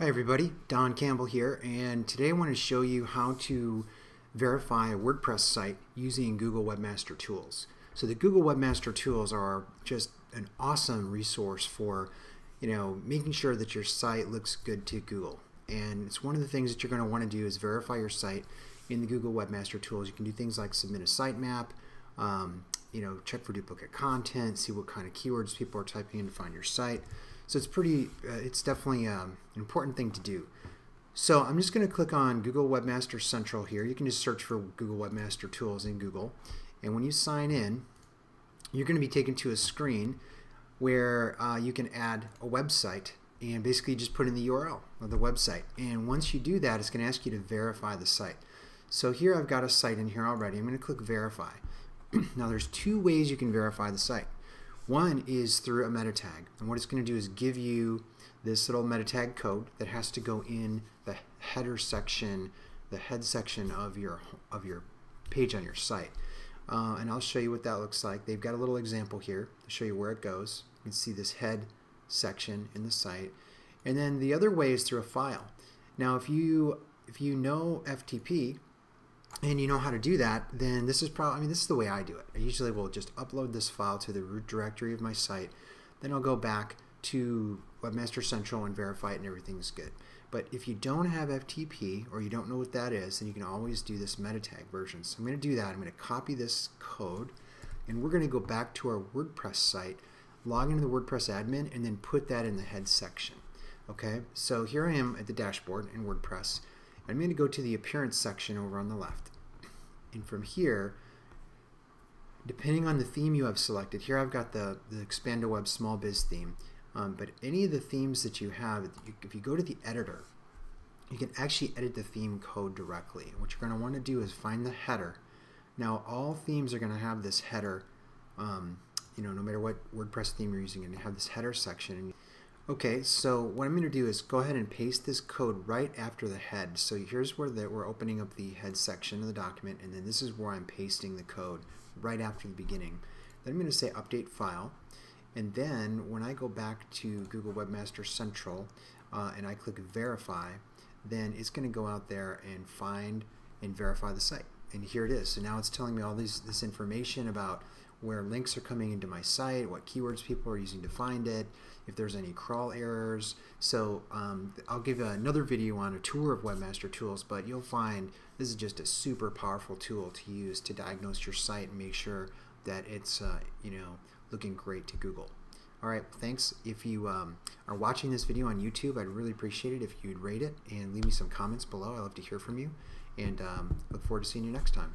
Hi everybody, Don Campbell here, and today I want to show you how to verify a WordPress site using Google Webmaster Tools. So the Google Webmaster Tools are just an awesome resource for, you know, making sure that your site looks good to Google. And it's one of the things that you're going to want to do is verify your site in the Google Webmaster Tools. You can do things like submit a sitemap, um, you know, check for duplicate content, see what kind of keywords people are typing in to find your site. So it's pretty, uh, it's definitely um, an important thing to do. So I'm just going to click on Google Webmaster Central here. You can just search for Google Webmaster Tools in Google. And when you sign in, you're going to be taken to a screen where uh, you can add a website and basically just put in the URL of the website. And once you do that, it's going to ask you to verify the site. So here I've got a site in here already. I'm going to click verify. now there's two ways you can verify the site. One is through a meta tag. And what it's going to do is give you this little meta tag code that has to go in the header section, the head section of your, of your page on your site. Uh, and I'll show you what that looks like. They've got a little example here to show you where it goes. You can see this head section in the site. And then the other way is through a file. Now if you if you know FTP, and you know how to do that, then this is probably, I mean, this is the way I do it. I usually will just upload this file to the root directory of my site. Then I'll go back to Webmaster Central and verify it and everything's good. But if you don't have FTP or you don't know what that is, then you can always do this meta tag version. So I'm going to do that. I'm going to copy this code and we're going to go back to our WordPress site, log into the WordPress admin, and then put that in the head section. Okay, so here I am at the dashboard in WordPress. I'm going to go to the appearance section over on the left. And from here, depending on the theme you have selected, here I've got the, the Expand2Web Small Biz theme. Um, but any of the themes that you have, if you go to the editor, you can actually edit the theme code directly. What you're going to want to do is find the header. Now all themes are going to have this header, um, you know, no matter what WordPress theme you're using, and you have this header section. Okay, so what I'm going to do is go ahead and paste this code right after the head. So here's where the, we're opening up the head section of the document, and then this is where I'm pasting the code right after the beginning. Then I'm going to say update file, and then when I go back to Google Webmaster Central uh, and I click verify, then it's going to go out there and find and verify the site. And here it is. So now it's telling me all these, this information about where links are coming into my site, what keywords people are using to find it, if there's any crawl errors. So um, I'll give another video on a tour of Webmaster Tools, but you'll find this is just a super powerful tool to use to diagnose your site and make sure that it's uh, you know looking great to Google. All right, thanks. If you um, are watching this video on YouTube, I'd really appreciate it if you'd rate it and leave me some comments below. I love to hear from you, and um, look forward to seeing you next time.